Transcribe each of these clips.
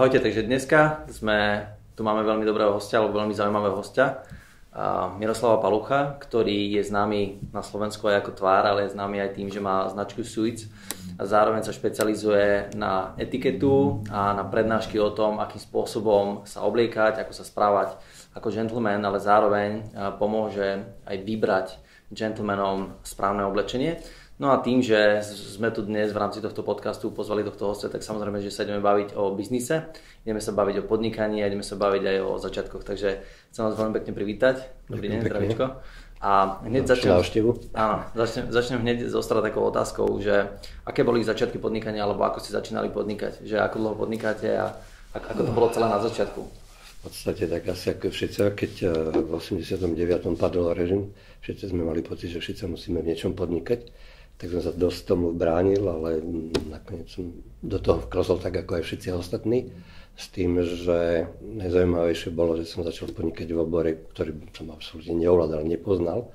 Ahojte, takže dneska sme, tu máme veľmi dobrého hostia, alebo veľmi zaujímavého hostia, Miroslava Palucha, ktorý je známy na Slovensku aj ako tvár, ale je známy aj tým, že má značku Suits a zároveň sa špecializuje na etiketu a na prednášky o tom, akým spôsobom sa obliekať, ako sa správať ako gentleman, ale zároveň pomôže aj vybrať gentlemanom správne oblečenie. No a tým, že sme tu dnes v rámci tohto podcastu pozvali tohto hostia, tak samozrejme, že sa ideme baviť o biznise, ideme sa baviť o podnikaní a ideme sa baviť aj o začiatkoch. Takže chcem vás veľmi pekne privítať. Dobrý deň, zdravíčko. A hneď začnem, áno, začnem, začnem hneď s takou otázkou, že aké boli začiatky podnikania, alebo ako ste začínali podnikať, že ako dlho podnikáte a ako to bolo celé na začiatku? V podstate tak asi ako všetci, keď eh, v 89. padol režim, všetci sme mali pocit, že všetci musíme v niečom podnikať tak som sa dosť tomu bránil, ale nakoniec som do toho vklzol tak ako aj všetci ostatní. S tým, že najzaujímavejšie bolo, že som začal podnikať v obore, ktorý som absolútne neovládal, nepoznal.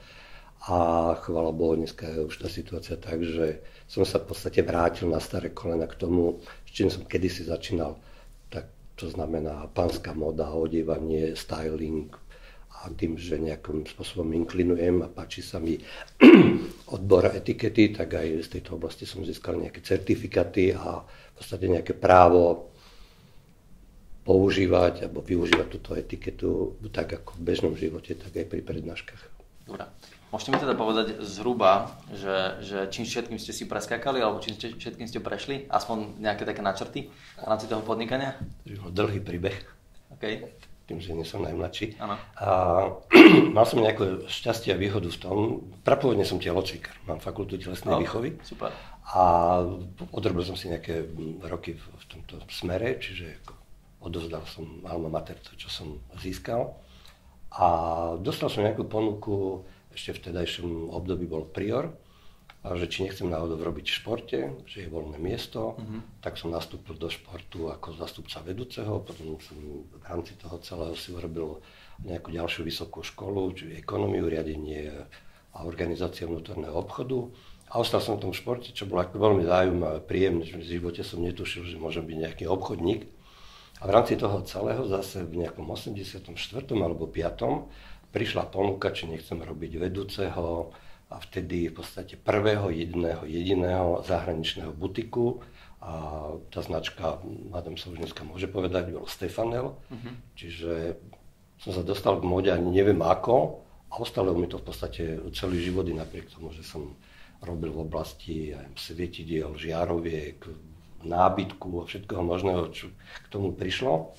A chvala Bohu, dneska je už tá situácia tak, že som sa v podstate vrátil na staré kolena k tomu, s čím som kedysi začínal. Tak to znamená pánska moda, odívanie, styling, a tým, že nejakým spôsobom inklinujem a páči sa mi odbor etikety, tak aj z tejto oblasti som získal nejaké certifikáty a v podstate nejaké právo používať alebo využívať túto etiketu tak ako v bežnom živote, tak aj pri prednáškach. Dobre. Môžete mi teda povedať zhruba, že, že čím všetkým ste si preskakali alebo čím ste, všetkým ste prešli? Aspoň nejaké také načrty v rámci toho podnikania? Dlhý príbeh. Okay tým, že nie som najmladší. Ano. A mal som nejaké šťastie a výhodu v tom, prapôvodne som telocvíkar, mám fakultu telesnej oh, výchovy. Super. A odrobil som si nejaké roky v, v tomto smere, čiže odozdal som alma mater to, čo som získal. A dostal som nejakú ponuku, ešte v tedajšom období bol prior, a že či nechcem náhodou robiť v športe, že je voľné miesto, mm-hmm. tak som nastúpil do športu ako zastupca vedúceho, potom som v rámci toho celého si urobil nejakú ďalšiu vysokú školu, či ekonómiu, riadenie a organizácia vnútorného obchodu. A ostal som v tom športe, čo bolo ako veľmi zaujímavé, príjemné, že v živote som netušil, že môžem byť nejaký obchodník. A v rámci toho celého zase v nejakom 84. alebo 5. prišla ponuka, či nechcem robiť vedúceho, a vtedy v podstate prvého jediného, jediného zahraničného butiku a tá značka, hádam sa už dneska môže povedať, bol Stefanel, uh-huh. čiže som sa dostal k móde ani neviem ako a ostalo mi to v podstate celý život napriek tomu, že som robil v oblasti aj svietidiel, žiaroviek, nábytku a všetkého možného, čo k tomu prišlo.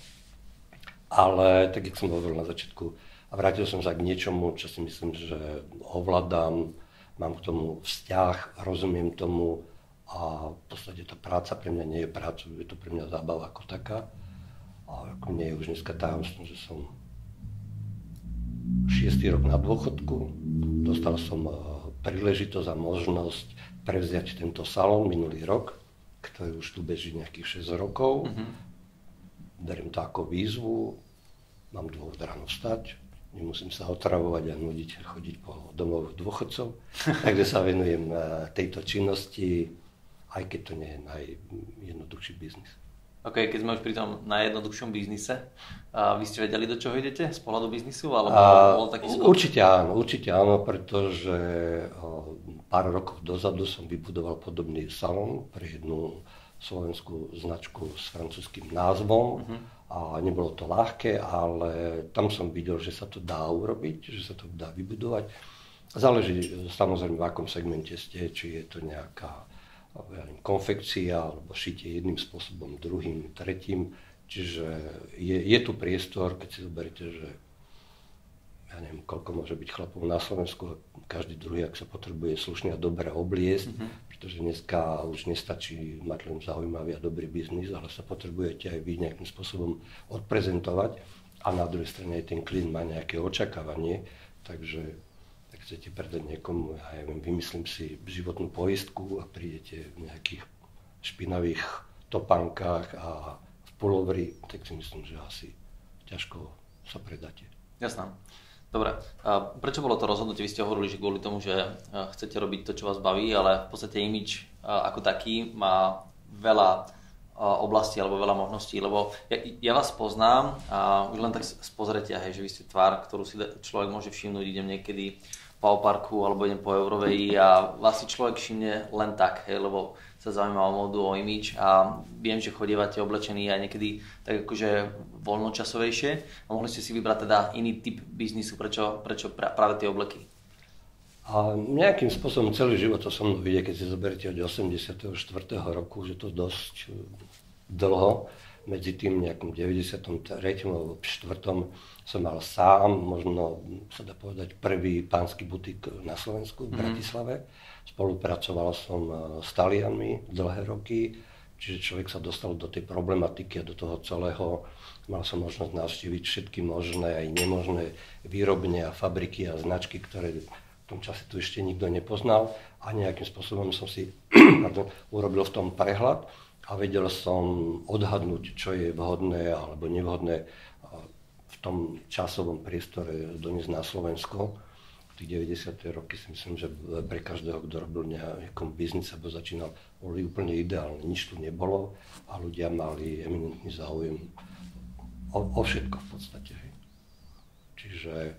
Ale tak, jak som hovoril na začiatku, a vrátil som sa k niečomu, čo si myslím, že ovládam, mám k tomu vzťah, rozumiem tomu a v podstate tá práca pre mňa nie je práca, je to pre mňa zábava ako taká. A ako nie je už dneska tajomstvo, že som šiestý rok na dôchodku, dostal som e, príležitosť a možnosť prevziať tento salón minulý rok, ktorý už tu beží nejakých 6 rokov. Mm-hmm. Beriem to ako výzvu, mám dvoch ráno stať, nemusím sa otravovať a nudiť chodiť po domov dôchodcov. Takže sa venujem eh, tejto činnosti, aj keď to nie je najjednoduchší biznis. OK, keď sme už pri tom najjednoduchšom biznise, a vy ste vedeli, do čoho idete z pohľadu biznisu? Alebo a, bol taký skok? Určite áno, určite áno, pretože pár rokov dozadu som vybudoval podobný salón pre jednu slovenskú značku s francúzským názvom. Uh-huh a nebolo to ľahké, ale tam som videl, že sa to dá urobiť, že sa to dá vybudovať. Záleží samozrejme v akom segmente ste, či je to nejaká ja neviem, konfekcia alebo šitie jedným spôsobom, druhým, tretím. Čiže je, je tu priestor, keď si zoberiete, že ja neviem, koľko môže byť chlapov na Slovensku, každý druhý, ak sa potrebuje slušne a dobre obliesť, mm-hmm pretože dneska už nestačí mať len zaujímavý a dobrý biznis, ale sa potrebujete aj vy nejakým spôsobom odprezentovať a na druhej strane aj ten klient má nejaké očakávanie, takže ak chcete predať niekomu, ja neviem, vymyslím si životnú poistku a prídete v nejakých špinavých topánkach a v pulovri, tak si myslím, že asi ťažko sa predáte. Jasná. Dobre, a prečo bolo to rozhodnutie? Vy ste hovorili, že kvôli tomu, že chcete robiť to, čo vás baví, ale v podstate imič ako taký má veľa oblasti alebo veľa možností, lebo ja, ja vás poznám a už len tak z pozretia, hej, že vy ste tvár, ktorú si človek môže všimnúť, idem niekedy po parku alebo idem po Euroveji a vás si človek všimne len tak, hej, lebo sa zaujíma o modu, o imič a viem, že chodievate oblečení aj niekedy tak akože voľnočasovejšie a mohli ste si vybrať teda iný typ biznisu, prečo, prečo práve tie obleky? A nejakým spôsobom celý život to som vidie, keď si zoberiete od 84. roku, že to dosť e, dlho, medzi tým nejakým 93. alebo 4. som mal sám, možno sa dá povedať, prvý pánsky butik na Slovensku v mhm. Bratislave. Mm-hmm. Spolupracoval som e, s Talianmi dlhé roky, čiže človek sa dostal do tej problematiky a do toho celého. Mal som možnosť navštíviť všetky možné aj nemožné výrobne a fabriky a značky, ktoré v tom čase tu ešte nikto nepoznal a nejakým spôsobom som si urobil v tom prehľad a vedel som odhadnúť, čo je vhodné alebo nevhodné v tom časovom priestore doniesť na Slovensko. Tých 90. roky si myslím, že pre každého, kto robil nejakom biznis alebo začínal, boli úplne ideálne. Nič tu nebolo a ľudia mali eminentný záujem o, o všetko v podstate. Čiže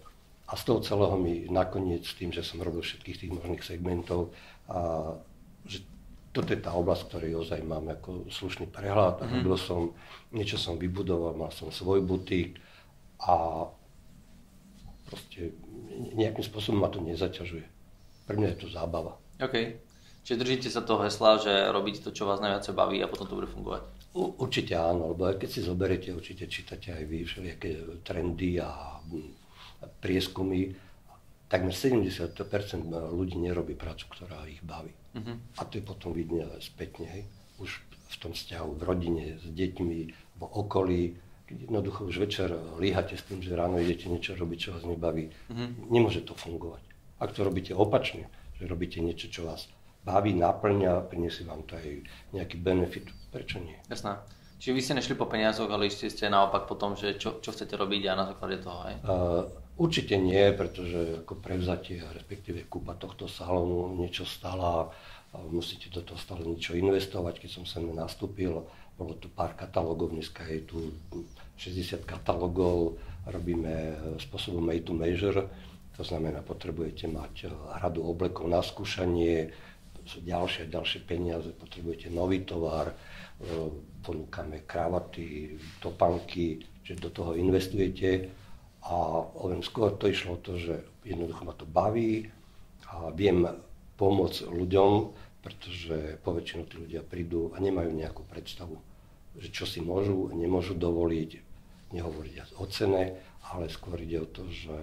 a z toho celého mi nakoniec, tým, že som robil všetkých tých možných segmentov, a že toto je tá oblasť, ktorej ozaj mám ako slušný prehľad. Mm-hmm. Robil som, niečo som vybudoval, mal som svoj butík a proste nejakým spôsobom ma to nezaťažuje. Pre mňa je to zábava. OK. Čiže držíte sa toho hesla, že robíte to, čo vás najviac baví a potom to bude fungovať? U, určite áno, lebo aj keď si zoberiete, určite čítate aj vy všelijaké trendy a prieskumy, takmer 70% ľudí nerobí prácu, ktorá ich baví. Uh-huh. A to je potom vidne spätne, hej. už v tom vzťahu, v rodine, s deťmi, v okolí, keď jednoducho už večer líhate s tým, že ráno idete niečo robiť, čo vás nebaví, uh-huh. nemôže to fungovať. Ak to robíte opačne, že robíte niečo, čo vás baví, naplňa, priniesie vám to aj nejaký benefit, prečo nie? Jasná. Čiže vy ste nešli po peniazoch, ale išli ste naopak po tom, že čo, čo chcete robiť a na základe toho, aj? Uh, určite nie, pretože ako prevzatie, respektíve kúpa tohto salónu niečo stala, musíte do toho stále niečo investovať. Keď som sem nastúpil, bolo tu pár katalógov, dneska je tu 60 katalógov, robíme spôsobom made to measure, to znamená, potrebujete mať radu oblekov na skúšanie, ďalšie ďalšie peniaze, potrebujete nový tovar, ponúkame kravaty, topanky, že do toho investujete. A len skôr to išlo o to, že jednoducho ma to baví a viem pomôcť ľuďom, pretože poväčšinu tí ľudia prídu a nemajú nejakú predstavu, že čo si môžu a nemôžu dovoliť, nehovoriť o cene, ale skôr ide o to, že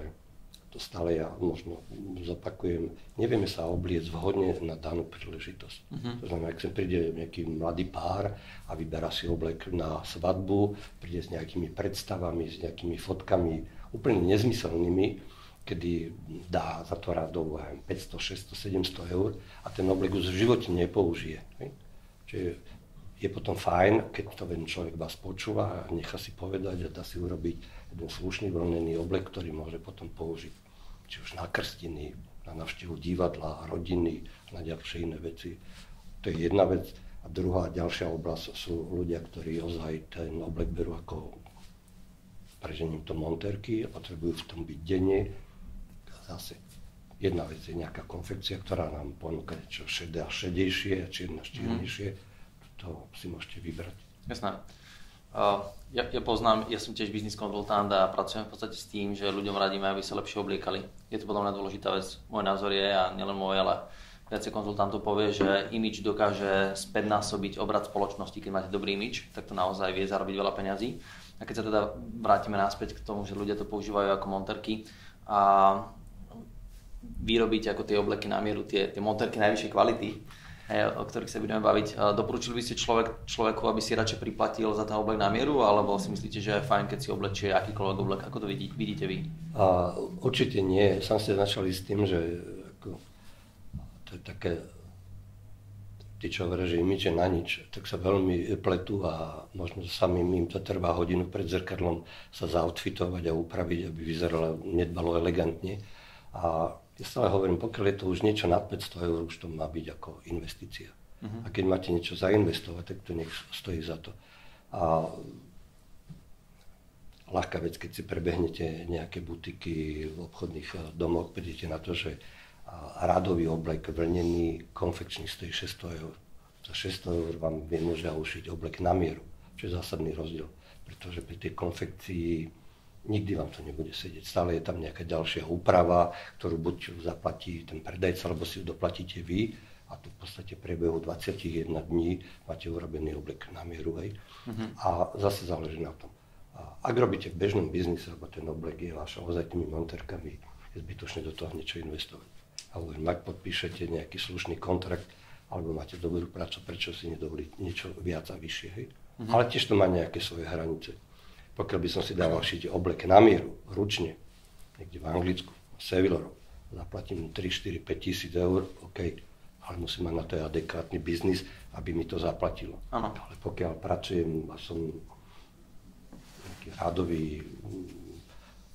to stále ja možno zopakujem, nevieme sa obliecť vhodne na danú príležitosť. Uh-huh. To znamená, ak sem príde nejaký mladý pár a vyberá si oblek na svadbu, príde s nejakými predstavami, s nejakými fotkami úplne nezmyselnými, kedy dá za to radov 500, 600, 700 eur a ten oblek v živote nepoužije. Čiže je potom fajn, keď to ten človek vás počúva a nechá si povedať a dá si urobiť jeden slušný vlnený oblek, ktorý môže potom použiť či už na krstiny, na navštívu divadla, rodiny, na ďalšie iné veci. To je jedna vec. A druhá, ďalšia oblasť sú ľudia, ktorí ozaj ten oblek berú ako prežením to monterky a potrebujú v tom byť denne. Zase jedna vec je nejaká konfekcia, ktorá nám ponúka niečo šedé a šedejšie a čiernejšie. Mm. To si môžete vybrať. Jasné. Uh, ja, ja poznám, ja som tiež biznis konzultant a pracujem v podstate s tým, že ľuďom radíme, aby sa lepšie obliekali. Je to podľa mňa dôležitá vec. Môj názor je, a nielen môj, ale viacej konzultantov povie, že imič dokáže späť násobiť obrad spoločnosti, keď máte dobrý imič, tak to naozaj vie zarobiť veľa peňazí. A keď sa teda vrátime naspäť k tomu, že ľudia to používajú ako monterky a vyrobíte ako tie obleky na mieru, tie, tie monterky najvyššej kvality, o ktorých sa budeme baviť. Doporučili by ste človek, človeku, aby si radšej priplatil za ten oblek na mieru, alebo si myslíte, že je fajn, keď si oblečie akýkoľvek oblek? Ako to vidí, vidíte vy? A, určite nie. Sam ste začali s tým, že ako, to je také tí, čo hovoria, že im na nič, tak sa veľmi pletú a možno samým im to trvá hodinu pred zrkadlom sa zaoutfitovať a upraviť, aby vyzeralo nedbalo elegantne. A ja stále hovorím, pokiaľ je to už niečo nad 500 eur, už to má byť ako investícia. Uh-huh. A keď máte niečo zainvestovať, tak to nech stojí za to. A ľahká vec, keď si prebehnete nejaké butiky v obchodných eh, domoch, prídete na to, že radový oblek vlnený, konfekčný stojí 600 eur. Za 600 eur vám môže ušiť oblek na mieru, čo je zásadný rozdiel. Pretože pri tej konfekcii nikdy vám to nebude sedieť. Stále je tam nejaká ďalšia úprava, ktorú buď zaplatí ten predajca, alebo si ju doplatíte vy a tu v podstate priebehu 21 dní máte urobený oblek na mieru. Hej. Uh-huh. A zase záleží na tom. A ak robíte v bežnom biznise, alebo ten oblek je váš ozaj tými monterkami, je zbytočné do toho niečo investovať. A hovorím, ak podpíšete nejaký slušný kontrakt, alebo máte dobrú prácu, prečo si nedovoliť niečo viac a vyššie. Hej? Uh-huh. Ale tiež to má nejaké svoje hranice. Pokiaľ by som si dával šiť oblek na mieru, ručne, niekde v Anglicku, Sevillorov, zaplatím 3, 4, 5 tisíc eur, OK, ale musím mať na to aj adekvátny biznis, aby mi to zaplatilo. Ano. Ale pokiaľ pracujem a som nejaký radový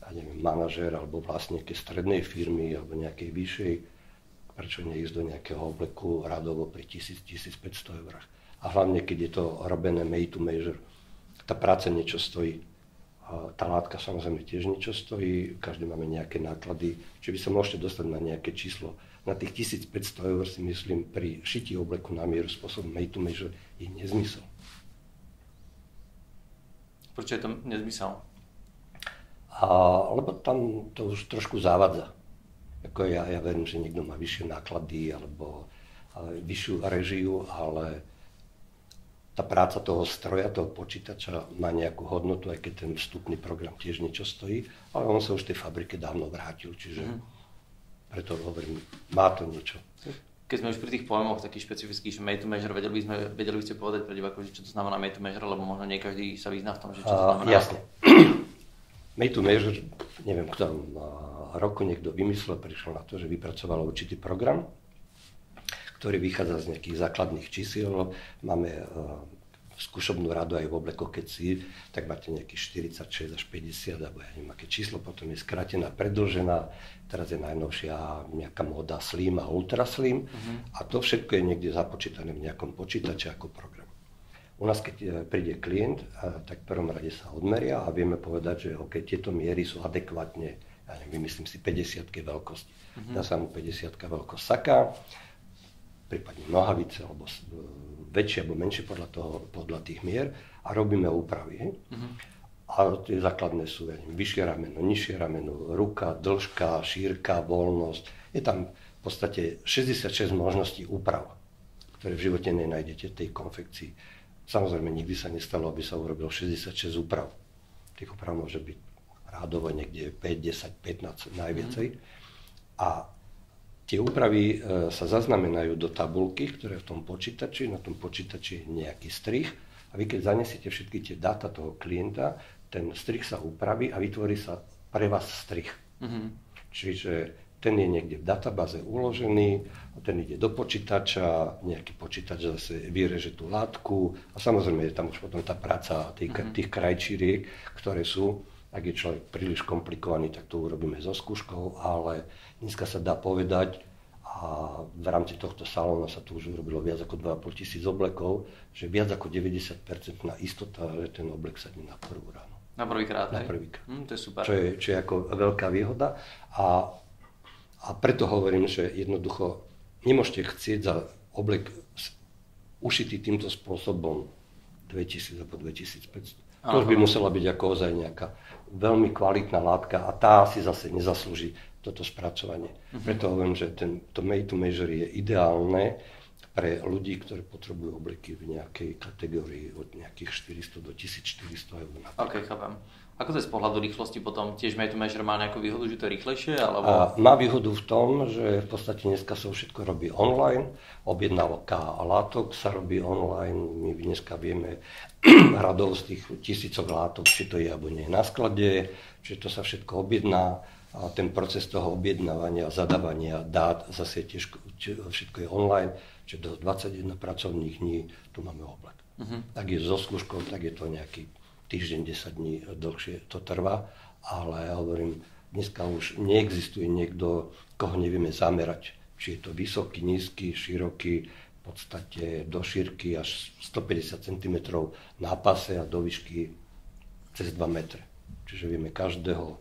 ja neviem, manažér alebo vlastne nejakej strednej firmy alebo nejakej vyššej, prečo neísť do nejakého obleku radovo pri 1000-1500 eurách. A hlavne, keď je to robené made to measure, tá práca niečo stojí. Tá látka samozrejme tiež niečo stojí, každý máme nejaké náklady, čiže by sa môžete dostať na nejaké číslo. Na tých 1500 eur si myslím pri šití obleku na mieru spôsobom made to measure je nezmysel. Prečo je to nezmysel? A, lebo tam to už trošku závadza. Ako ja, ja verím, že niekto má vyššie náklady alebo ale vyššiu režiu, ale tá práca toho stroja, toho počítača má nejakú hodnotu, aj keď ten vstupný program tiež niečo stojí, ale on sa už v tej fabrike dávno vrátil, čiže mm. preto hovorím, má to niečo. Keď sme už pri tých pojmoch takých špecifických, že made to measure, vedeli by, sme, vedeli by ste povedať pre divákov, čo to znamená made to measure, lebo možno nie každý sa vyzná v tom, že čo to znamená. Uh, jasne. made to measure, neviem, kto roku niekto vymyslel, prišiel na to, že vypracoval určitý program, ktorý vychádza z nejakých základných čísiel. Máme uh, skúšobnú radu aj v oblekoch, keď si, tak máte nejakých 46 až 50, alebo ja neviem, aké číslo, potom je skratená, predlžená, teraz je najnovšia nejaká móda slim a ultra slim uh-huh. a to všetko je niekde započítané v nejakom počítači ako program. U nás, keď e, príde klient, tak v prvom rade sa odmeria a vieme povedať, že okay, tieto miery sú adekvátne, ja neviem, vymyslím si 50 veľkosti. Uh-huh. Dá sa mu 50 veľkosť saka, prípadne nohavice, alebo e, väčšie alebo menšie podľa, toho, podľa tých mier a robíme úpravy. Uh-huh. A tie základné sú ja neviem, vyššie rameno, nižšie rameno, ruka, dĺžka, šírka, voľnosť. Je tam v podstate 66 možností úprav, ktoré v živote nenájdete v tej konfekcii. Samozrejme, nikdy sa nestalo, aby sa urobil 66 úprav. Tých úprav môže byť rádovo niekde 5, 10, 15 najviacej. Uh-huh. A Tie úpravy e, sa zaznamenajú do tabulky, ktoré je v tom počítači, na tom počítači je nejaký strich a vy keď zanesiete všetky tie dáta toho klienta, ten strich sa upraví a vytvorí sa pre vás strich. Mm-hmm. Čiže ten je niekde v databáze uložený, ten ide do počítača, nejaký počítač zase vyreže tú látku a samozrejme je tam už potom tá práca tých, mm-hmm. tých krajčíriek, ktoré sú. Ak je človek príliš komplikovaný, tak to urobíme so skúškou, ale Dneska sa dá povedať, a v rámci tohto salóna sa tu už urobilo viac ako 2,5 tisíc oblekov, že viac ako 90% na istota, že ten oblek sadne na prvú ráno. Na prvýkrát, Na prvýkrát. Hm, to je super. Čo je, čo je ako veľká výhoda. A, a preto hovorím, že jednoducho nemôžete chcieť za oblek ušitý týmto spôsobom 2000 alebo 2500. To už by musela byť ako ozaj nejaká veľmi kvalitná látka a tá si zase nezaslúži toto spracovanie. Uh-huh. Preto hovorím, že ten, to made to measure je ideálne pre ľudí, ktorí potrebujú obleky v nejakej kategórii od nejakých 400 do 1400 eur. OK, chápem. Ako to je z pohľadu rýchlosti potom? Tiež Made to Measure má nejakú výhodu, že to je rýchlejšie? Alebo... A má výhodu v tom, že v podstate dneska sa všetko robí online, objednávka látok sa robí online, my dneska vieme radov z tých tisícok látok, či to je alebo nie na sklade, čiže to sa všetko objedná a ten proces toho objednávania, zadávania dát zase tiež všetko je online, čiže do 21 pracovných dní tu máme oblak. Uh-huh. Ak je so skúškou, tak je to nejaký týždeň, 10 dní dlhšie to trvá, ale ja hovorím, dneska už neexistuje niekto, koho nevieme zamerať. Či je to vysoký, nízky, široký, v podstate do šírky až 150 cm na pase a do výšky cez 2 metre. Čiže vieme každého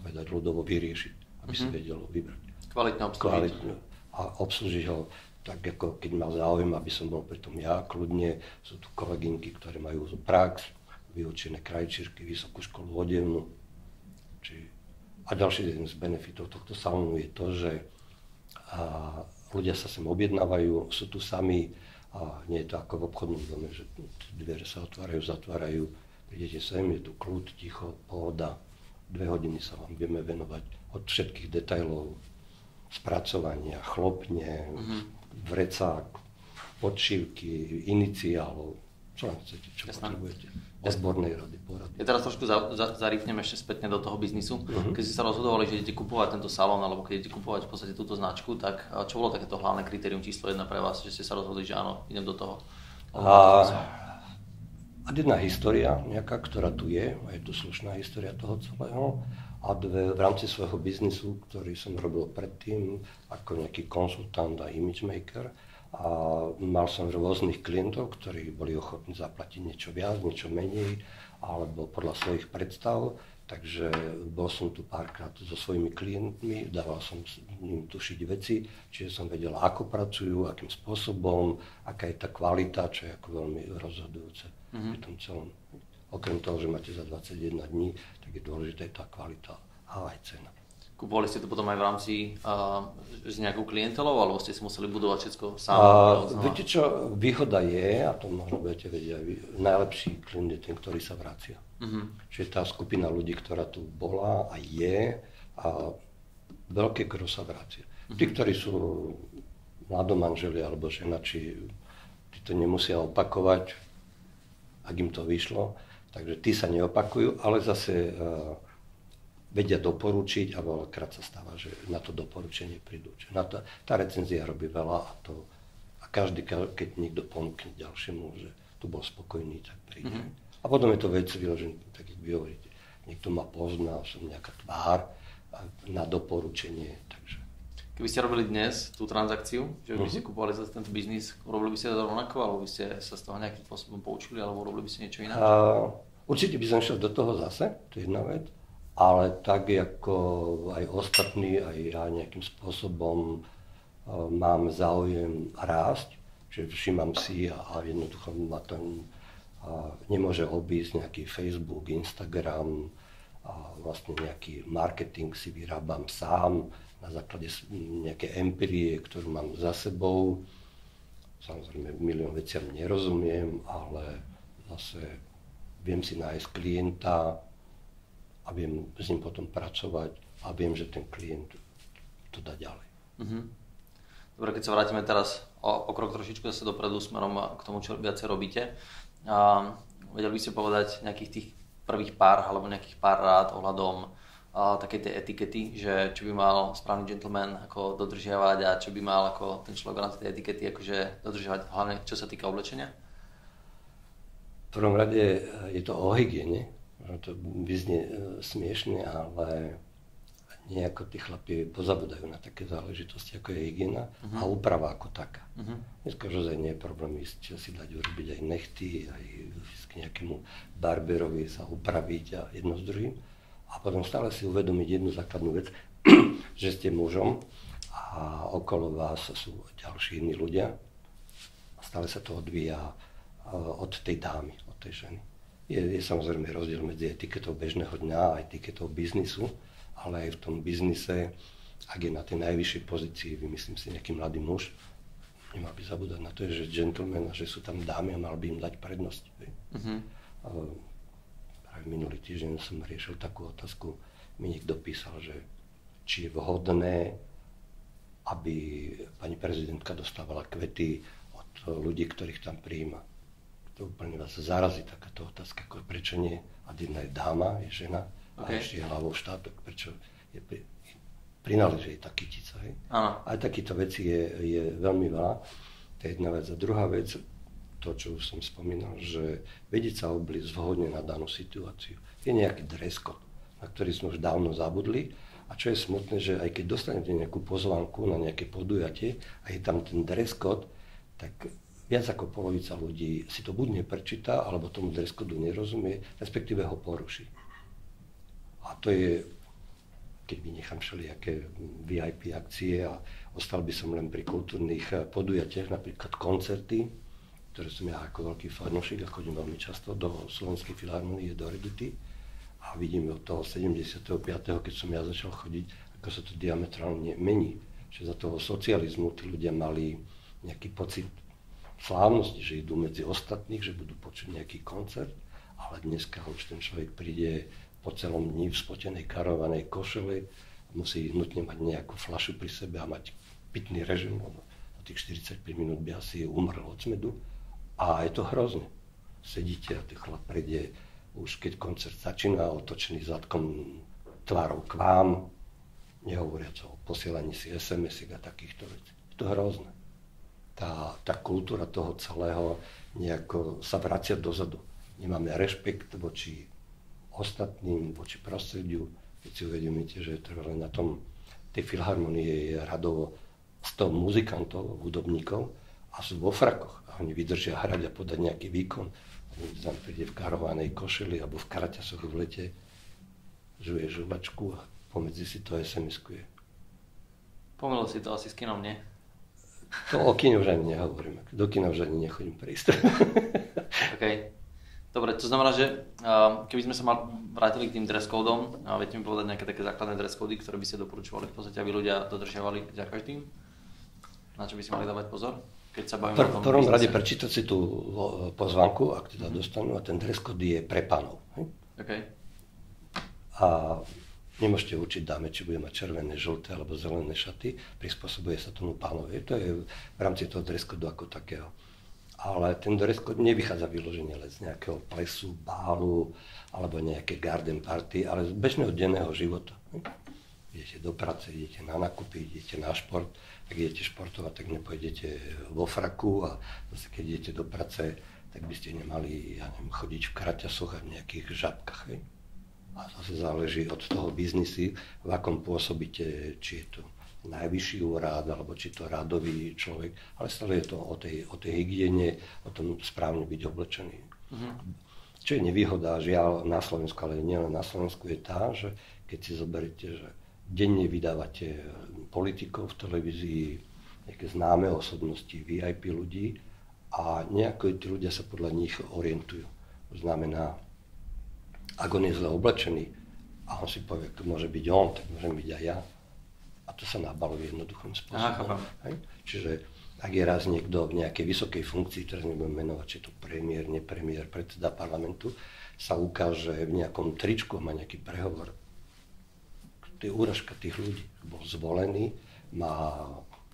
povedať ľudovo vyriešiť, aby mm-hmm. si vedel vybrať. Kvalitne obslužiť. Kvalitne. A obslužiť ho tak, ako keď má záujem, aby som bol pritom ja, kľudne. Sú tu kolegynky, ktoré majú prax, vyučené krajčírky, vysokú školu odevnú. Či... A ďalší jeden z benefitov tohto salónu je to, že a ľudia sa sem objednávajú, sú tu sami, a nie je to ako v obchodnom dome, že dvere sa otvárajú, zatvárajú, prídete sem, je tu kľud, ticho, pohoda, dve hodiny sa vám vieme venovať od všetkých detajlov spracovania, chlopne, mm-hmm. vrecák, podšívky, iniciálov, čo len chcete, čo Jasná. potrebujete odbornej rady, porady. Ja teraz trošku za, za, zarýpnem ešte spätne do toho biznisu. Uh-huh. Keď ste sa rozhodovali, že idete kupovať tento salón, alebo keď idete kupovať v podstate túto značku, tak čo bolo takéto hlavné kritérium číslo jedna pre vás, že ste sa rozhodli, že áno, idem do toho? A jedna história nejaká, ktorá tu je, a je to slušná história toho celého, a dve, v rámci svojho biznisu, ktorý som robil predtým ako nejaký konsultant a image maker, a mal som rôznych klientov, ktorí boli ochotní zaplatiť niečo viac, niečo menej, alebo podľa svojich predstav. Takže bol som tu párkrát so svojimi klientmi, dával som im tušiť veci, čiže som vedel, ako pracujú, akým spôsobom, aká je tá kvalita, čo je ako veľmi rozhodujúce mm-hmm. v tom celom. Okrem toho, že máte za 21 dní, tak je dôležitá tá kvalita a aj cena. Kupovali ste to potom aj v rámci uh, s nejakou klientelou, alebo ste si museli budovať všetko sám? Uh, viete čo, výhoda je, a to možno budete vedieť aj vy, najlepší klient je ten, ktorý sa vracia. Uh-huh. Čiže tá skupina ľudí, ktorá tu bola a je, a veľké kro sa vracia. Uh-huh. Tí, ktorí sú mladomanželi alebo žena, či tí to nemusia opakovať, ak im to vyšlo, takže tí sa neopakujú, ale zase uh, vedia doporučiť a veľakrát sa stáva, že na to doporučenie prídu. Na to, tá recenzia robí veľa a, to, a každý, keď niekto ponúkne ďalšiemu, že tu bol spokojný, tak príde. Mm-hmm. A potom je to vec vyložené, tak jak vy hovoríte, niekto ma pozná, som nejaká tvár na doporučenie, takže Keby ste robili dnes tú transakciu, že by ste mhm. kupovali za tento biznis, robili by ste to rovnako, alebo by ste sa z toho nejakým spôsobom poučili, alebo robili by ste niečo iné? Uh, určite by som šiel do toho zase, to je jedna vec ale tak ako aj ostatní, aj ja nejakým spôsobom e, mám záujem rásť, že všímam si a, a jednoducho ma to a nemôže obísť nejaký Facebook, Instagram a vlastne nejaký marketing si vyrábam sám na základe nejaké empirie, ktorú mám za sebou. Samozrejme milión veciam nerozumiem, ale zase viem si nájsť klienta, a viem s ním potom pracovať a viem, že ten klient to dá ďalej. Mm-hmm. Dobre, keď sa vrátime teraz o, o krok trošičku zase dopredu smerom k tomu, čo viacej robíte. A, vedeli by ste povedať nejakých tých prvých pár alebo nejakých pár rád ohľadom a, také tej etikety, že čo by mal správny gentleman ako dodržiavať a čo by mal ako ten človek na tej etikety akože dodržiavať, hlavne čo sa týka oblečenia? V prvom rade je to o hygiene, to vyznie e, smiešne, ale nejako tí chlapi pozabudajú na také záležitosti, ako je hygiena uh-huh. a úprava ako taká. Uh-huh. Dneska už nie je problém ísť si dať urobiť aj nechty, aj k nejakému barberovi sa upraviť a jedno s druhým. A potom stále si uvedomiť jednu základnú vec, že ste mužom a okolo vás sú ďalší iní ľudia. A stále sa to odvíja e, od tej dámy, od tej ženy. Je, je samozrejme rozdiel medzi etiketou bežného dňa a etiketou biznisu, ale aj v tom biznise, ak je na tej najvyššej pozícii, vymyslím si nejaký mladý muž, nemal by zabúdať na to, že gentleman a že sú tam dámy a mal by im dať prednosť. Uh-huh. Práve minulý týždeň som riešil takú otázku, mi niekto písal, že či je vhodné, aby pani prezidentka dostávala kvety od ľudí, ktorých tam prijíma to úplne vás zarazí takáto otázka, ako prečo nie, a jedna je dáma, je žena, okay. a ešte je hlavou štátok, prečo je pri, prináleží tá kytica. Hej? Aj takýchto vecí je, je veľmi veľa. To je jedna vec. A druhá vec, to, čo už som spomínal, že vedieť sa obliť zvhodne na danú situáciu. Je nejaký dress code, na ktorý sme už dávno zabudli A čo je smutné, že aj keď dostanete nejakú pozvánku na nejaké podujatie a je tam ten dress code, tak viac ako polovica ľudí si to buď neprečíta, alebo tomu dress code nerozumie, respektíve ho poruší. A to je, keď vynechám všelijaké VIP akcie a ostal by som len pri kultúrnych podujatiach, napríklad koncerty, ktoré som ja ako veľký fanúšik a chodím veľmi často do Slovenskej filharmonie, do Redity a vidím od toho 75. keď som ja začal chodiť, ako sa to diametrálne mení. Že za toho socializmu tí ľudia mali nejaký pocit slávnosti, že idú medzi ostatných, že budú počuť nejaký koncert, ale dneska už ten človek príde po celom dni v spotenej karovanej košele, musí nutne mať nejakú flašu pri sebe a mať pitný režim, lebo tých 45 minút by asi umrel od smedu. A je to hrozné. Sedíte a ten chlap príde, už keď koncert začína, otočený zadkom tvárou k vám, nehovoriac o posielaní si sms a takýchto vecí. Je to hrozné. Tá, tá kultúra toho celého nejako sa vracia dozadu. Nemáme rešpekt voči ostatným, voči prostrediu. Keď si uvedomíte, že trvá na tom, tej filharmonie je radovo 100 muzikantov, hudobníkov a sú vo frakoch oni vydržia hrať a podať nejaký výkon. On tam príde v karovanej košeli alebo v karaťasoch v lete, žuje žuvačku a pomedzi si to SMS-kuje. Pomýlil si to asi s kinom, nie? To o kine už ani nehovorím. Do kina už ani nechodím prísť. OK. Dobre, to znamená, že keby sme sa mal, vrátili k tým dress codom, viete mi povedať nejaké také základné dress cody, ktoré by ste doporučovali v podstate, aby ľudia dodržiavali za každým? Na čo by si mali dávať pozor? Keď sa bavíme Pr- v prvom rade prečítať si tú pozvanku, ak teda dostanú, a ten dress code je pre pánov. Okay. A nemôžete určiť dáme, či bude mať červené, žlté alebo zelené šaty, prispôsobuje sa tomu pánovi. To je v rámci toho dress code ako takého. Ale ten dress code nevychádza vyloženie len z nejakého plesu, bálu alebo nejaké garden party, ale z bežného denného života. Idete do práce, idete na nakupy, idete na šport ak idete športovať, tak nepôjdete vo fraku a zase keď idete do práce, tak by ste nemali ja neviem, chodiť v kraťasoch a v nejakých žabkách. Hej? A zase záleží od toho biznisy, v akom pôsobíte, či je to najvyšší úrad, alebo či to rádový človek, ale stále je to o tej, o tej hygiene, o tom správne byť oblečený. Uh-huh. Čo je nevýhoda, žiaľ, na Slovensku, ale nielen na Slovensku, je tá, že keď si zoberiete, že denne vydávate politikov v televízii, nejaké známe osobnosti, VIP ľudí a nejako tí ľudia sa podľa nich orientujú. To znamená, ak on je zle oblečený a on si povie, to môže byť on, tak môžem byť aj ja. A to sa nabaluje jednoduchým spôsobom. Aha, Čiže ak je raz niekto v nejakej vysokej funkcii, ktoré nebudem menovať, či to premiér, nepremiér, predseda parlamentu, sa ukáže v nejakom tričku, má nejaký prehovor, je úražka tých ľudí. Bol zvolený, má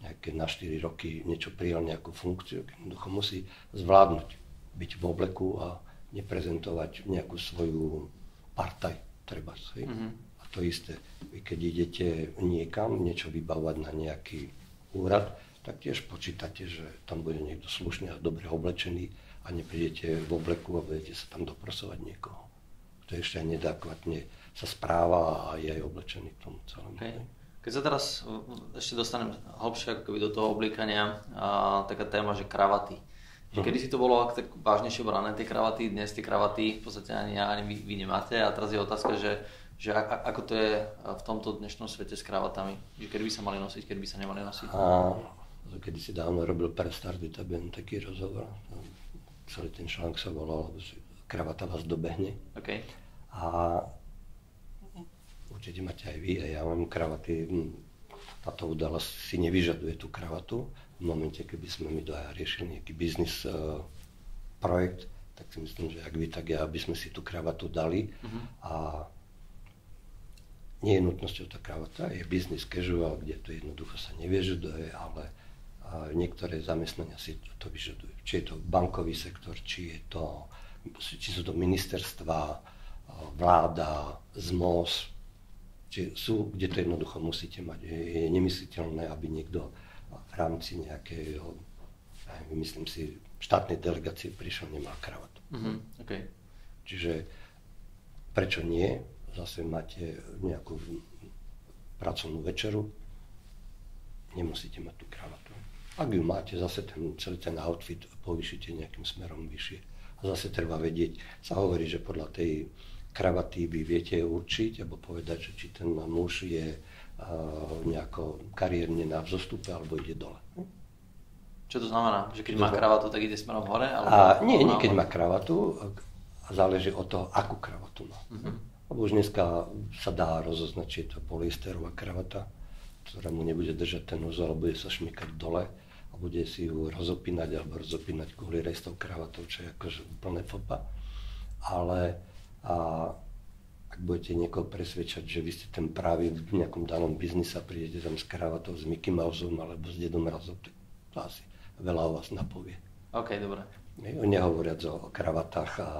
nejaké na 4 roky niečo prijal nejakú funkciu, jednoducho musí zvládnuť byť v obleku a neprezentovať nejakú svoju partaj, treba si. Mm-hmm. A to isté, vy keď idete niekam niečo vybavovať na nejaký úrad, tak tiež počítate, že tam bude niekto slušne a dobre oblečený a neprídete v obleku a budete sa tam doprosovať niekoho. To je ešte aj nedakvatne sa správa a je aj oblečený k tomu celému. Okay. Keď sa teraz ešte dostanem hlbšie ako do toho oblíkania, a taká téma, že kravaty. Že kedy si to bolo tak vážnejšie brané tie kravaty, dnes tie kravaty v podstate ani ani vy, vy nemáte a teraz je otázka, že, že a, ako to je v tomto dnešnom svete s kravatami, že kedy by sa mali nosiť, kedy by sa nemali nosiť. A kedy si dávno robil pre Stardy Taben taký rozhovor, celý ten článok sa volal, kravata vás dobehne. Okay. A určite máte aj vy, a ja mám kravaty. Hm, táto udalosť si nevyžaduje tú kravatu. V momente, keby sme my dvaja riešili nejaký biznis uh, projekt, tak si myslím, že ak vy, tak ja, aby sme si tú kravatu dali. Uh-huh. A nie je nutnosťou tá kravata, je business casual, kde to jednoducho sa nevyžaduje, ale a niektoré zamestnania si to, to vyžadujú. Či je to bankový sektor, či, je to, či sú to ministerstva, vláda, ZMOS, Čiže sú, kde to jednoducho musíte mať. Je, nemysliteľné, aby niekto v rámci nejakého, myslím si, štátnej delegácie prišiel, nemal kravatu. Mm-hmm. Okay. Čiže prečo nie? Zase máte nejakú pracovnú večeru, nemusíte mať tú kravatu. Ak ju máte, zase ten, celý ten outfit povýšite nejakým smerom vyššie. A zase treba vedieť, sa hovorí, že podľa tej kravaty vy viete určiť, alebo povedať, že či ten muž je uh, nejako kariérne na vzostupe, alebo ide dole. Čo to znamená? Že keď má kravatu, tak ide smerom hore? Alebo a nie, nie keď má kravatu, záleží od toho, akú kravatu má. Uh-huh. Lebo už dneska sa dá rozoznať, či je to polyesterová kravata, ktorá mu nebude držať ten úzol, bude sa šmykať dole a bude si ju rozopínať alebo rozopínať kvôli restov kravatov, čo je akože úplne fopa. Ale a ak budete niekoho presvedčať, že vy ste ten pravý v nejakom danom biznise a prídete tam s kravatou, s Mickey Mouseom alebo s Dedom Razom, tak to asi veľa o vás napovie. OK, dobre. Nehovoriac o kravatách a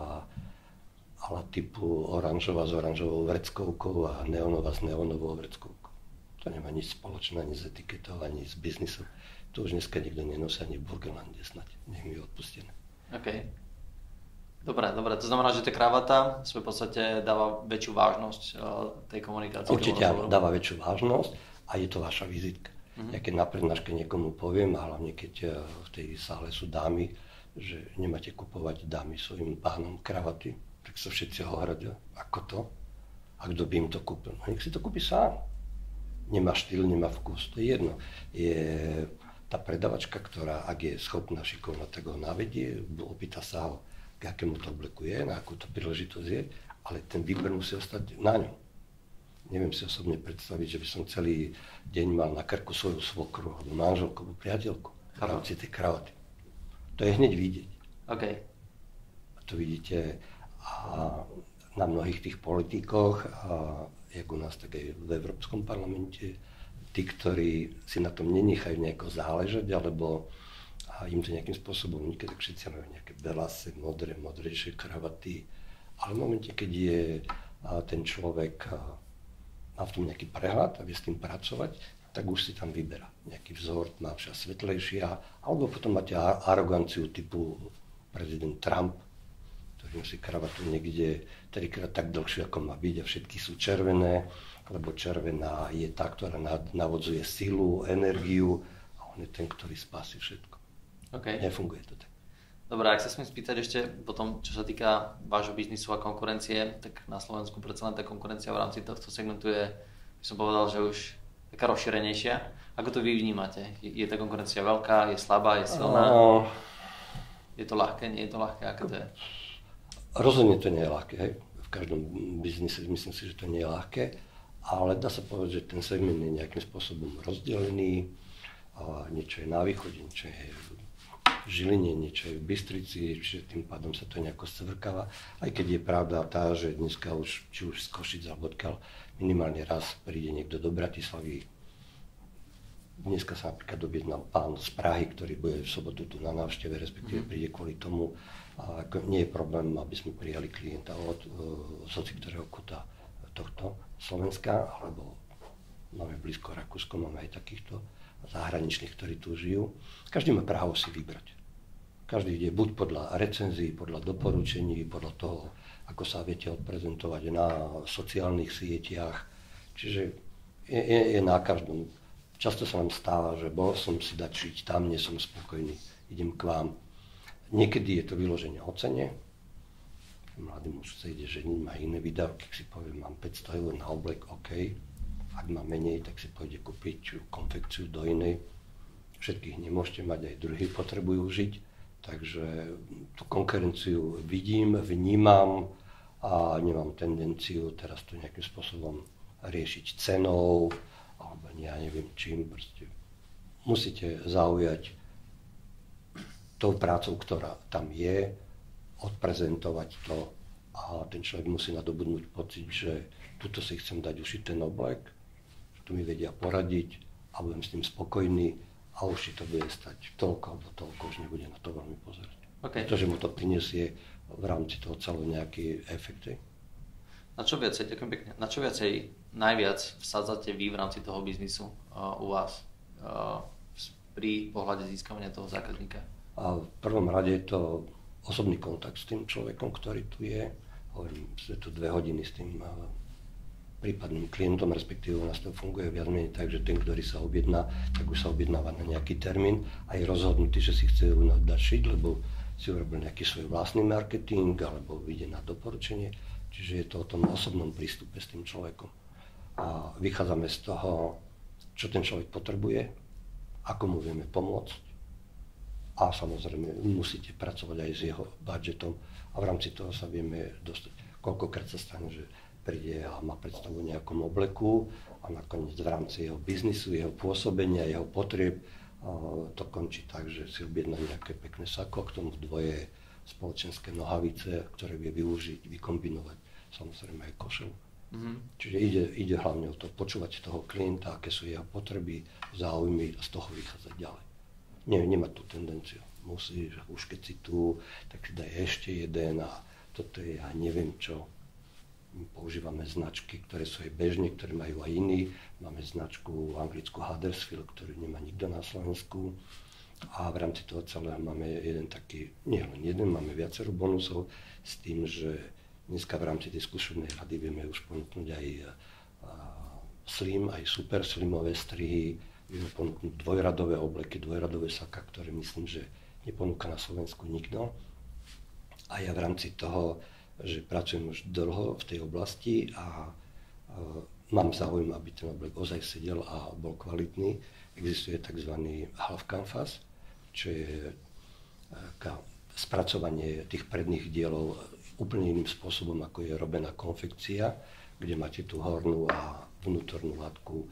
ale typu oranžová s oranžovou vreckovkou a neonová s neonovou vreckovkou. To nemá nič spoločné ani s etiketou, ani s biznisom. To už dneska nikto nenosí ani v Burgerlande snať. Nech mi je odpustené. OK. Dobre, dobre. To znamená, že tá kravata v podstate dáva väčšiu vážnosť uh, tej komunikácii. Určite dáva väčšiu vážnosť a je to vaša vizitka. Mm-hmm. Ja keď na prednáške niekomu poviem, a hlavne keď uh, v tej sále sú dámy, že nemáte kupovať dámy svojim pánom kravaty, tak sa všetci ohradia. Ako to? A kto by im to kúpil? No nech si to kúpi sám. Nemá štýl, nemá vkus, to je jedno. Je tá predavačka, ktorá, ak je schopná, šikovná, tak ho navedie, opýta sa ho, k akému to obleku je, na akú to príležitosť je, ale ten výber musí ostať na ňom. Neviem si osobne predstaviť, že by som celý deň mal na krku svoju svokru, alebo manželku, alebo priateľku v rámci tej kravaty. To je hneď vidieť. Okay. A to vidíte a na mnohých tých politikoch, a jak u nás, tak aj v Európskom parlamente, tí, ktorí si na tom nenechajú nejako záležať, alebo a im to nejakým spôsobom niekedy tak všetci majú nejaké belase, modré, modrejšie kravaty, ale v momente, keď je ten človek má v tom nejaký prehľad a vie s tým pracovať, tak už si tam vyberá nejaký vzor, však svetlejšia, alebo potom máte aroganciu typu prezident Trump, ktorý nosí kravatu niekde trikrát tak dlhšie, ako má byť a všetky sú červené, lebo červená je tá, ktorá navodzuje silu, energiu a on je ten, ktorý spasí všetko. Okay. Nefunguje to tak. Dobre, ak sa smiem spýtať ešte potom, čo sa týka vášho biznisu a konkurencie, tak na Slovensku predsa len tá konkurencia v rámci tohto segmentu je, by som povedal, že už taká rozšírenejšia. Ako to vy vnímate? Je, je tá konkurencia veľká, je slabá, je silná? Uh, je to ľahké, nie je to ľahké? Ako to je? Rozhodne to nie je ľahké. Hej. V každom biznise myslím si, že to nie je ľahké, ale dá sa povedať, že ten segment je nejakým spôsobom rozdelený. A niečo je na východe, niečo je Žiline, niečo je v Bystrici, čiže tým pádom sa to nejako svrkáva. Aj keď je pravda tá, že dneska už, či už z Košic alebo odkiaľ, minimálne raz príde niekto do Bratislavy. Dneska sa napríklad objednal pán z Prahy, ktorý bude v sobotu tu na návšteve, respektíve mhm. príde kvôli tomu, a ako nie je problém, aby sme prijali klienta od z hoci ktorého kúta tohto Slovenska, alebo máme blízko Rakúsko, máme aj takýchto zahraničných, ktorí tu žijú. Každý má právo si vybrať. Každý ide buď podľa recenzií, podľa doporučení, podľa toho, ako sa viete odprezentovať na sociálnych sieťach. Čiže je, je, je na každom. Často sa nám stáva, že bol som si dať šiť tam, nie som spokojný, idem k vám Niekedy je to vyloženie o cene. Mladý muž sa ide ženiť, má iné výdavky, si povie, mám 500 eur na oblek, OK. Ak má menej, tak si pôjde kúpiť konfekciu do inej. Všetkých nemôžete mať, aj druhí potrebujú žiť. Takže tú konkurenciu vidím, vnímam a nemám tendenciu teraz to nejakým spôsobom riešiť cenou alebo ja neviem čím. Proste musíte zaujať tou prácou, ktorá tam je, odprezentovať to a ten človek musí nadobudnúť pocit, že tuto si chcem dať ušiť ten oblek, tu mi vedia poradiť a budem s tým spokojný a už si to bude stať toľko alebo toľko, už nebude na to veľmi pozerať. Okay. Pretože mu to prinesie v rámci toho celého nejaký efekt. Na čo viacej, ďakujem pekne, na čo viacej najviac vsádzate vy v rámci toho biznisu uh, u vás uh, pri pohľade získavania toho zákazníka? A v prvom rade je to osobný kontakt s tým človekom, ktorý tu je. Hovorím, že tu dve hodiny s tým prípadným klientom, respektíve u nás to funguje viac menej tak, že ten, ktorý sa objedná, tak už sa objednáva na nejaký termín a je rozhodnutý, že si chce u nás dať šiť, lebo si urobil nejaký svoj vlastný marketing alebo vyjde na doporučenie. Čiže je to o tom osobnom prístupe s tým človekom. A vychádzame z toho, čo ten človek potrebuje, ako mu vieme pomôcť a samozrejme musíte pracovať aj s jeho budžetom a v rámci toho sa vieme dostať. Koľkokrát sa stane, že príde a má predstavu o nejakom obleku a nakoniec v rámci jeho biznisu, jeho pôsobenia, jeho potrieb to končí tak, že si objedná nejaké pekné sako, k tomu dvoje spoločenské nohavice, ktoré vie využiť, vykombinovať, samozrejme aj košel. Mm-hmm. Čiže ide, ide hlavne o to počúvať toho klienta, aké sú jeho potreby, záujmy a z toho vychádzať ďalej. Nie, nemá tú tendenciu. Musíš, už keď si tu, tak si daj ešte jeden a toto je, ja neviem čo, používame značky, ktoré sú aj bežne, ktoré majú aj iní. Máme značku anglickú Huddersfield, ktorú nemá nikto na Slovensku. A v rámci toho celého máme jeden taký, nie len jeden, máme viacero bonusov s tým, že dneska v rámci tej skúšobnej rady vieme už ponúknuť aj slim, aj super slimové strihy, vieme ponúknuť dvojradové obleky, dvojradové saka, ktoré myslím, že neponúka na Slovensku nikto. A ja v rámci toho že pracujem už dlho v tej oblasti a mám záujem, aby ten oblek ozaj sedel a bol kvalitný. Existuje tzv. half canvas, čo je e, spracovanie tých predných dielov úplne iným spôsobom, ako je robená konfekcia, kde máte tú hornú a vnútornú látku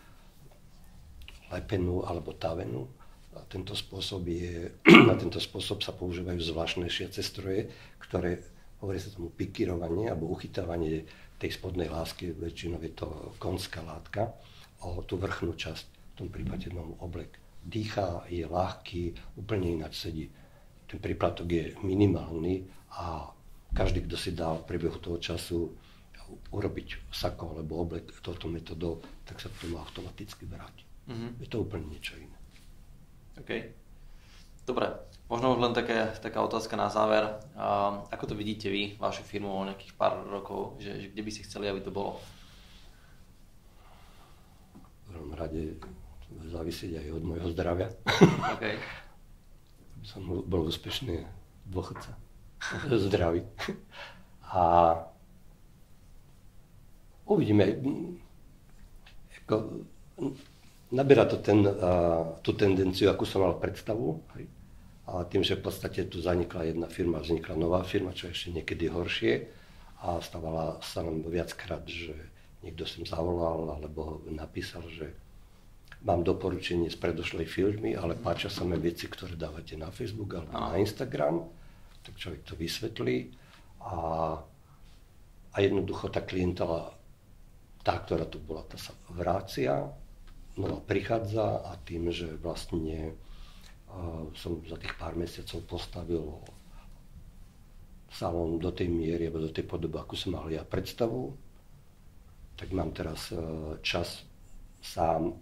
lepenú alebo tavenú. A tento spôsob je, na tento spôsob sa používajú zvláštne šiace stroje, ktoré hovorí sa tomu pikirovanie alebo uchytávanie tej spodnej lásky, väčšinou je to konská látka, o tú vrchnú časť, v tom prípade no, oblek. Dýchá, je ľahký, úplne ináč sedí. Ten príplatok je minimálny a každý, kto si dá v priebehu toho času urobiť sako alebo oblek touto metodou, tak sa k tomu automaticky vráti. Mm-hmm. Je to úplne niečo iné. OK. Dobre, Možno už len také, taká otázka na záver. A ako to vidíte vy, vašu firmu o nejakých pár rokov, že, že kde by ste chceli, aby to bolo? V prvom rade závisieť aj od môjho zdravia. Okay. Aby som bol úspešný dôchodca. Zdravý. A uvidíme. Ako, naberá to ten, uh, tú tendenciu, akú som mal predstavu. Hej? A tým, že v podstate tu zanikla jedna firma, vznikla nová firma, čo je ešte niekedy horšie a stávala sa nám viackrát, že niekto sem zavolal alebo napísal, že mám doporučenie z predošlej firmy, ale páčia sa mi veci, ktoré dávate na Facebook alebo na Instagram, tak človek to vysvetlí. A, a jednoducho tá klientela, tá, ktorá tu bola, tá sa vrácia, no prichádza a tým, že vlastne som za tých pár mesiacov postavil salón do tej miery, alebo do tej podoby, ako som mal ja predstavu, tak mám teraz e, čas sám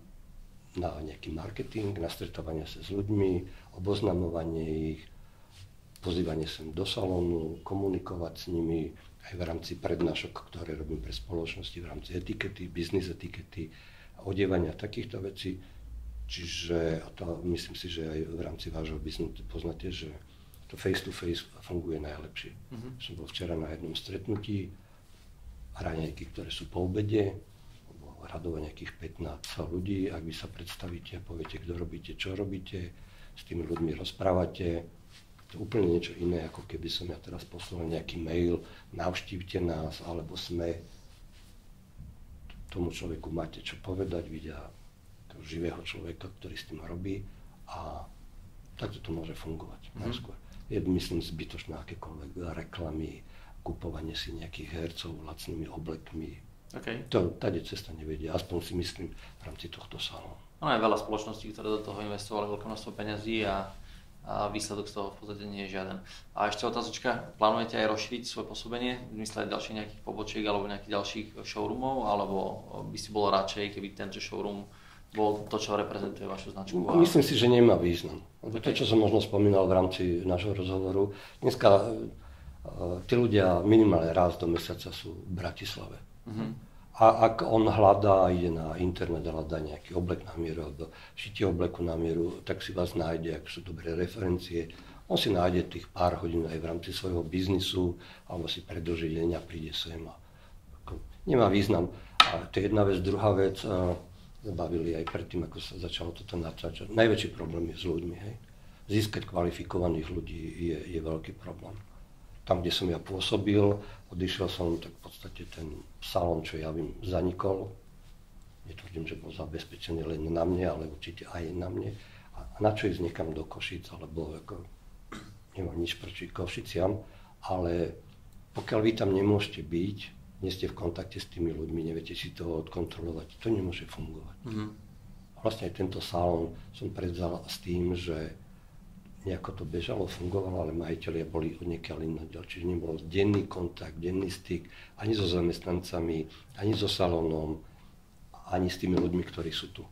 na nejaký marketing, na stretovanie sa s ľuďmi, oboznamovanie ich, pozývanie sem do salónu, komunikovať s nimi aj v rámci prednášok, ktoré robím pre spoločnosti, v rámci etikety, biznis etikety, odievania takýchto vecí. Čiže, a to myslím si, že aj v rámci vášho biznisu poznáte, že to face to face funguje najlepšie. Uh-huh. Som bol včera na jednom stretnutí, raňajky, ktoré sú po obede, radovo nejakých 15 ľudí, ak vy sa predstavíte a poviete, kto robíte, čo robíte, s tými ľuďmi rozprávate, to je úplne niečo iné, ako keby som ja teraz poslal nejaký mail, navštívte nás, alebo sme tomu človeku máte čo povedať, vidia živého človeka, ktorý s tým robí a takto to môže fungovať mm. najskôr. Je myslím zbytočné akékoľvek reklamy, kupovanie si nejakých hercov lacnými oblekmi. Okay. To, tady cesta nevedie, aspoň si myslím v rámci tohto salónu. Ono je veľa spoločností, ktoré do toho investovali veľké množstvo peniazí a, a výsledok z toho v podstate nie je žiaden. A ešte otázočka, plánujete aj rozšíriť svoje pôsobenie, vymysleť ďalšie nejakých pobočiek alebo nejakých ďalších showroomov, alebo by si bolo radšej, keby tento showroom bol to, čo reprezentuje vašu značku? A... Myslím si, že nemá význam. Okay. To, čo som možno spomínal v rámci nášho rozhovoru, dneska uh, tí ľudia minimálne raz do mesiaca sú v Bratislave. Uh-huh. A ak on hľadá, ide na internet hľadá nejaký oblek na mieru alebo šitie obleku na mieru, tak si vás nájde, ak sú dobré referencie. On si nájde tých pár hodín aj v rámci svojho biznisu, alebo si predlží deň a príde sem. A, nemá význam. A to je jedna vec. Druhá vec, a, bavili aj predtým, ako sa začalo toto natáčať. Najväčší problém je s ľuďmi. Hej. Získať kvalifikovaných ľudí je, je veľký problém tam, kde som ja pôsobil, odišiel som, tak v podstate ten salón, čo ja vím, zanikol. Netvrdím, že bol zabezpečený len na mne, ale určite aj na mne. A na čo ísť niekam do Košic, alebo ako, nemám nič proti Košiciam, ale pokiaľ vy tam nemôžete byť, nie ste v kontakte s tými ľuďmi, neviete si to odkontrolovať, to nemôže fungovať. Mm-hmm. Vlastne aj tento salón som predzal s tým, že nejako to bežalo, fungovalo, ale majiteľia boli od niekiaľ inodiaľ. Čiže nebol denný kontakt, denný styk ani so zamestnancami, ani so salónom, ani s tými ľuďmi, ktorí sú tu.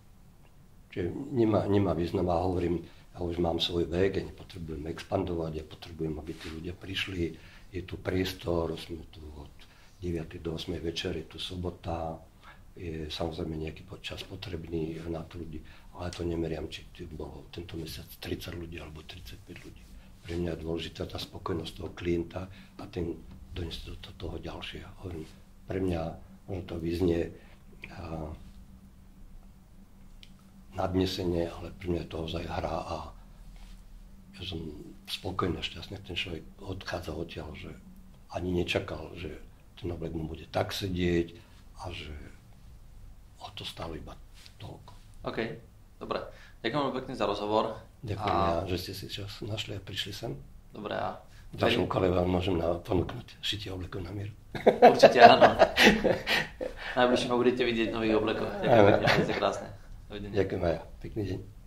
Čiže nemá, nemá význam a hovorím, ja už mám svoj vek, ja nepotrebujem expandovať, ja potrebujem, aby tí ľudia prišli, je tu priestor, sme tu od 9. do 8. večer, je tu sobota, je samozrejme nejaký čas potrebný na to ľudí ale to nemeriam, či to bolo tento mesiac 30 ľudí alebo 35 ľudí. Pre mňa je dôležitá tá spokojnosť toho klienta a ten doniesť do toho ďalšieho. Hovorím, pre mňa možno to vyznie a, nadnesenie, ale pre mňa je to ozaj hra a ja som spokojný a šťastný, ten človek odchádza odtiaľ, že ani nečakal, že ten oblek mu bude tak sedieť a že o to stálo iba toľko. Okay. Dobre, ďakujem veľmi pekne za rozhovor. Ďakujem a... ja, že ste si čas našli a prišli sem. Dobre a... Ďalšom kole vám môžem na, ponúknuť šitie oblekov na mieru. Určite áno. Najbližšie ma budete vidieť v nových oblekoch. Ďakujem, pekne, krásne. Dovidenia. Ďakujem aj ja. Pekný deň.